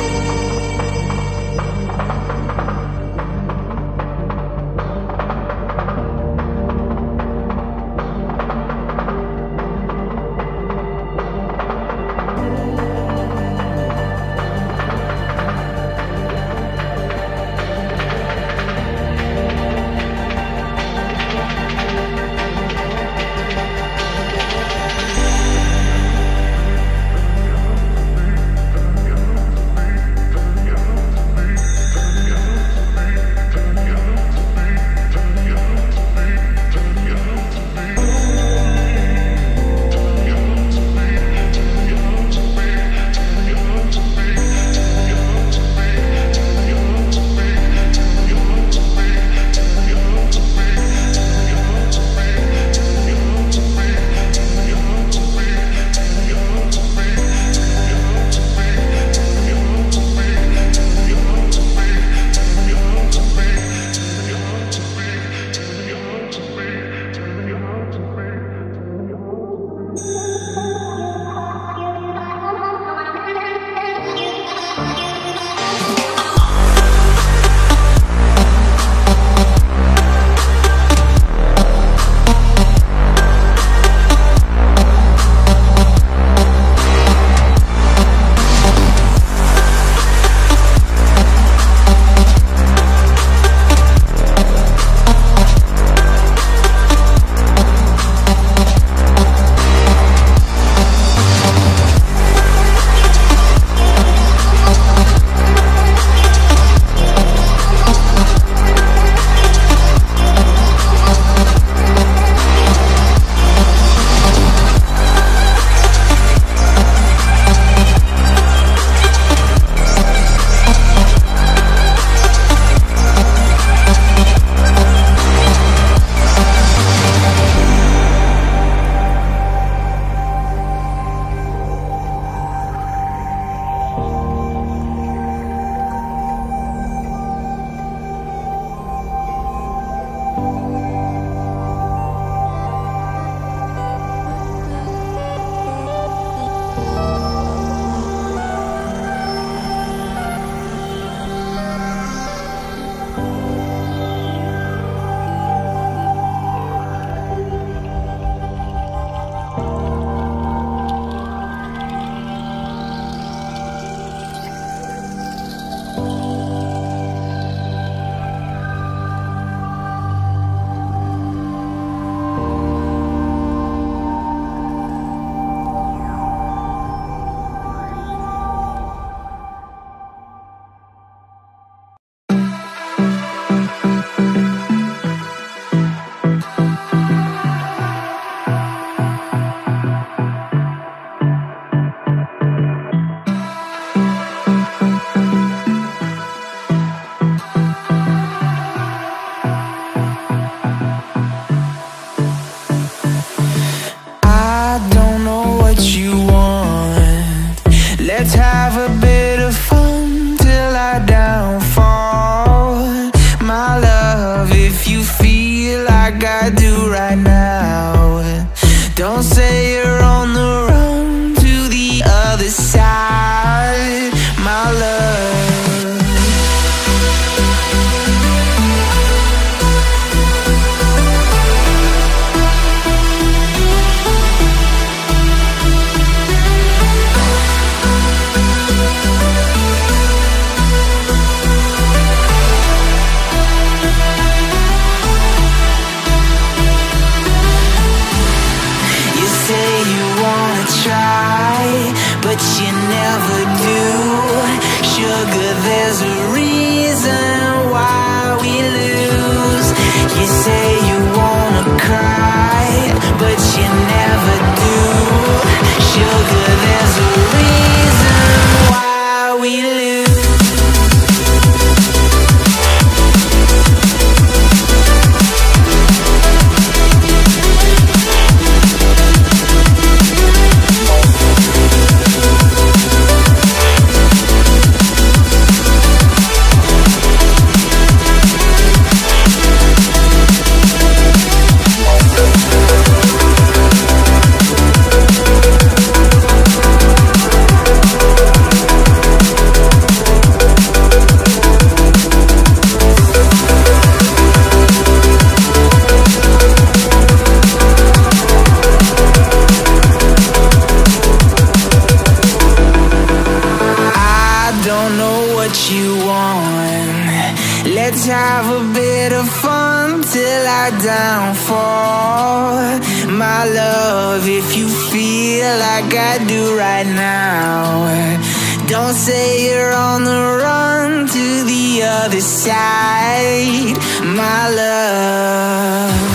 Thank you. if you feel like I do right now but you never do. Sugar, there's a reason why we lose. You say you wanna cry, but you never do. Sugar, till I downfall. My love, if you feel like I do right now, don't say you're on the run to the other side. My love.